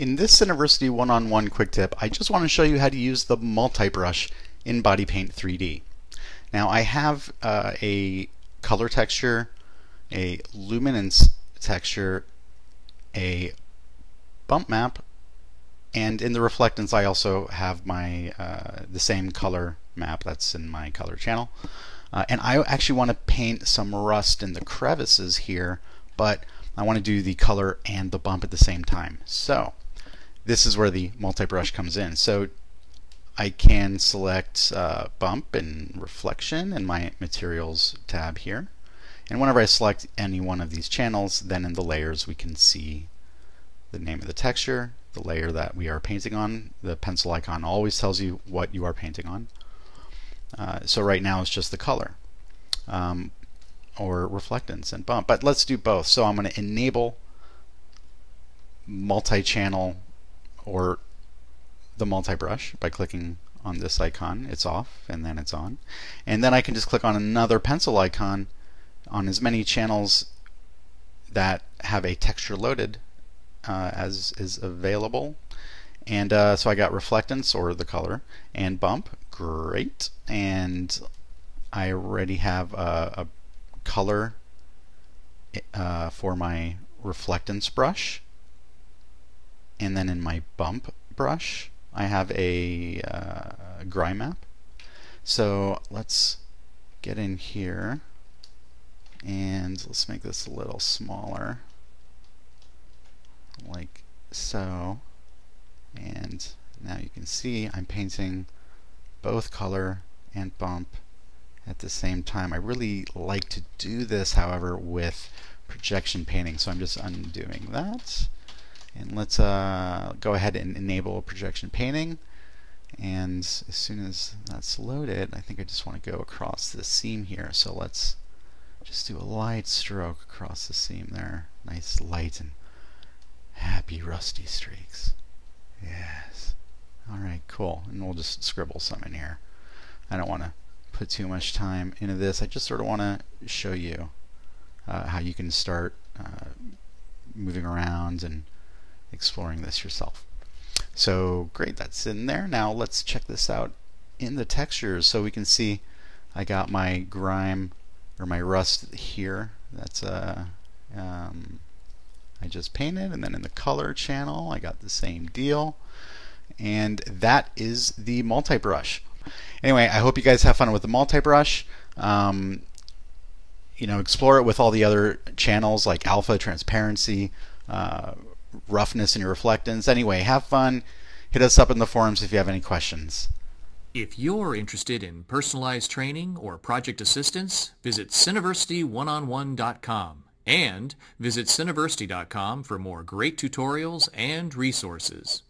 In this Cineversity one-on-one quick tip, I just want to show you how to use the multi-brush in Body Paint 3D. Now I have uh, a color texture, a luminance texture, a bump map, and in the reflectance I also have my uh, the same color map that's in my color channel. Uh, and I actually want to paint some rust in the crevices here, but I want to do the color and the bump at the same time. So this is where the multi-brush comes in. So I can select uh, bump and reflection in my materials tab here. And whenever I select any one of these channels, then in the layers we can see the name of the texture, the layer that we are painting on. The pencil icon always tells you what you are painting on. Uh, so right now it's just the color um, or reflectance and bump. But let's do both. So I'm going to enable multi-channel or the multi-brush by clicking on this icon. It's off and then it's on. And then I can just click on another pencil icon on as many channels that have a texture loaded uh, as is available. And uh, so I got reflectance or the color and bump. Great. And I already have a, a color uh, for my reflectance brush and then in my bump brush I have a uh, grime map. So let's get in here and let's make this a little smaller like so. And now you can see I'm painting both color and bump at the same time. I really like to do this however with projection painting. So I'm just undoing that and let's uh, go ahead and enable projection painting. And as soon as that's loaded, I think I just want to go across the seam here. So let's just do a light stroke across the seam there. Nice light and happy rusty streaks. Yes. Alright, cool. And we'll just scribble some in here. I don't want to put too much time into this. I just sort of want to show you uh, how you can start uh, moving around and exploring this yourself. So great, that's in there. Now let's check this out in the textures so we can see I got my grime or my rust here. That's uh, um, I just painted and then in the color channel I got the same deal and that is the multi-brush. Anyway, I hope you guys have fun with the multi-brush. Um, you know, explore it with all the other channels like alpha, transparency, uh, roughness in your reflectance. Anyway, have fun. Hit us up in the forums if you have any questions. If you're interested in personalized training or project assistance, visit cineversityoneonone.com and visit cineversity.com for more great tutorials and resources.